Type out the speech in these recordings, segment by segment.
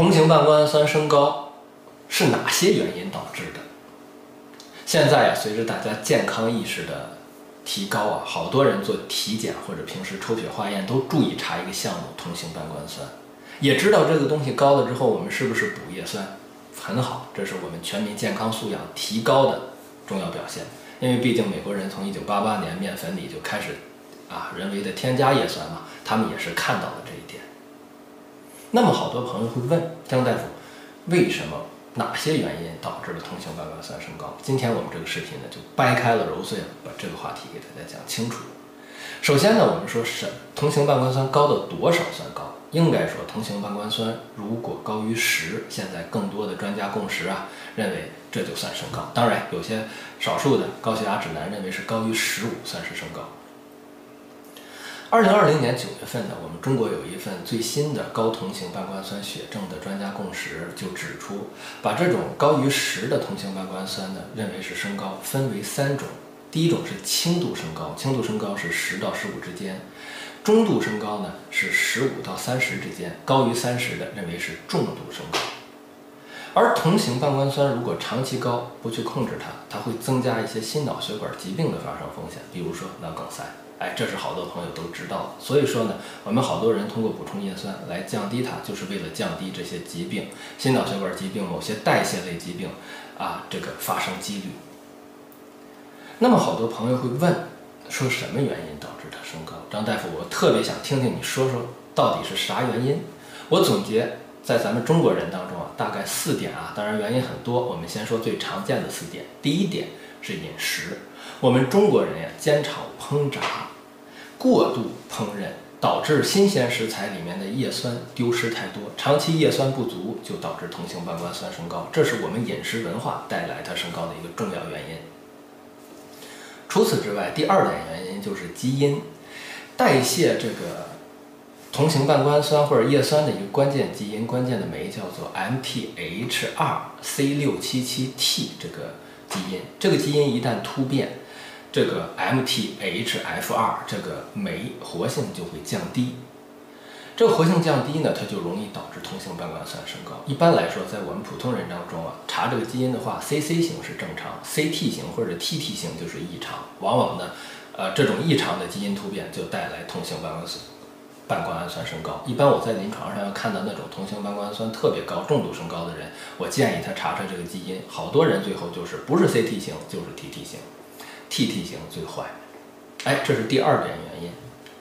同型半胱氨酸升高是哪些原因导致的？现在呀，随着大家健康意识的提高啊，好多人做体检或者平时抽血化验都注意查一个项目——同型半胱氨酸，也知道这个东西高了之后，我们是不是补叶酸？很好，这是我们全民健康素养提高的重要表现。因为毕竟美国人从一九八八年面粉里就开始啊人为的添加叶酸嘛，他们也是看到了这一点。那么好多朋友会问江大夫，为什么哪些原因导致了同型半胱氨酸升高？今天我们这个视频呢就掰开了揉碎了，把这个话题给大家讲清楚。首先呢，我们说是同型半胱氨酸高到多少算高？应该说，同型半胱氨酸如果高于十，现在更多的专家共识啊，认为这就算升高。当然，有些少数的高血压指南认为是高于十五算是升高。二零二零年九月份呢，我们中国有一份最新的高同型半胱氨酸血症的专家共识，就指出，把这种高于十的同型半胱氨酸呢，认为是升高，分为三种。第一种是轻度升高，轻度升高是十到十五之间；中度升高呢是十五到三十之间；高于三十的认为是重度升高。而同型半胱氨酸如果长期高，不去控制它，它会增加一些心脑血管疾病的发生风险，比如说脑梗塞。哎，这是好多朋友都知道的。所以说呢，我们好多人通过补充叶酸来降低它，就是为了降低这些疾病、心脑血管疾病、某些代谢类疾病啊这个发生几率。那么好多朋友会问，说什么原因导致它升高？张大夫，我特别想听听你说说到底是啥原因。我总结在咱们中国人当中啊，大概四点啊，当然原因很多。我们先说最常见的四点。第一点是饮食，我们中国人呀，煎炒烹炸。过度烹饪导致新鲜食材里面的叶酸丢失太多，长期叶酸不足就导致同型半胱氨酸升高，这是我们饮食文化带来它升高的一个重要原因。除此之外，第二点原因就是基因代谢这个同型半胱氨酸或者叶酸的一个关键基因，关键的酶叫做 MTHR-C677T 这个基因，这个基因一旦突变。这个 MTHFR 这个酶活性就会降低，这个活性降低呢，它就容易导致同型半胱氨酸升高。一般来说，在我们普通人当中啊，查这个基因的话，CC 型是正常，CT 型或者 TT 型就是异常。往往呢，呃，这种异常的基因突变就带来同型半胱酸半胱氨酸升高。一般我在临床上要看到那种同型半胱氨酸特别高、重度升高的人，我建议他查查这个基因。好多人最后就是不是 CT 型就是 TT 型。T T 型最坏，哎，这是第二点原因，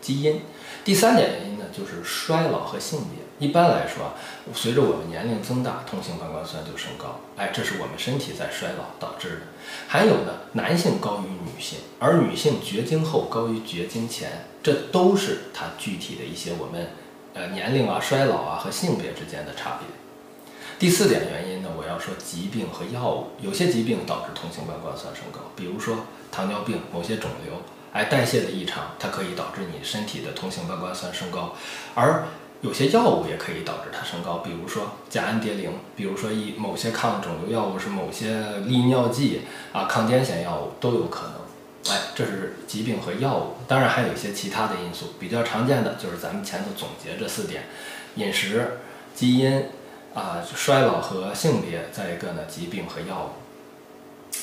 基因。第三点原因呢，就是衰老和性别。一般来说啊，随着我们年龄增大，同型半胱氨酸就升高，哎，这是我们身体在衰老导致的。还有呢，男性高于女性，而女性绝经后高于绝经前，这都是它具体的一些我们呃年龄啊、衰老啊和性别之间的差别。第四点原因呢，我要说疾病和药物，有些疾病导致同型半胱氨酸升高，比如说糖尿病、某些肿瘤，哎，代谢的异常，它可以导致你身体的同型半胱氨酸升高，而有些药物也可以导致它升高，比如说甲氨蝶呤，比如说一某些抗肿瘤药物是某些利尿剂啊、抗癫痫药物都有可能，哎，这是疾病和药物，当然还有一些其他的因素，比较常见的就是咱们前头总结这四点：饮食、基因。啊，衰老和性别，再一个呢，疾病和药物。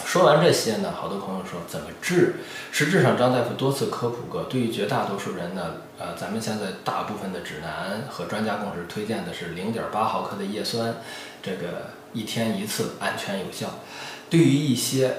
说完这些呢，好多朋友说怎么治？实质上，张大夫多次科普过，对于绝大多数人呢，呃，咱们现在大部分的指南和专家共识推荐的是零点八毫克的叶酸，这个一天一次，安全有效。对于一些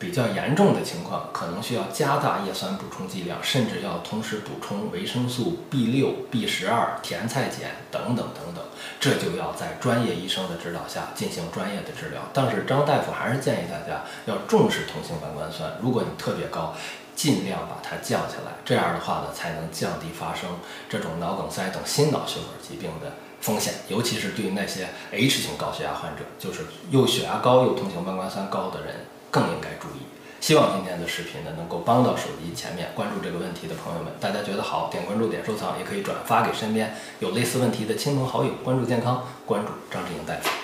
比较严重的情况，可能需要加大叶酸补充剂量，甚至要同时补充维生素 B 六、B 十二、甜菜碱等等等等，这就要在专业医生的指导下进行专业的治疗。但是张大夫还是建议大家要重视同型半胱氨酸，如果你特别高，尽量把它降下来，这样的话呢，才能降低发生这种脑梗塞等心脑血管疾病的风险，尤其是对于那些 H 型高血压患者，就是又血压高又同型半胱氨酸高的人。更应该注意。希望今天的视频呢，能够帮到手机前面关注这个问题的朋友们。大家觉得好，点关注、点收藏，也可以转发给身边有类似问题的亲朋好友。关注健康，关注张志英大夫。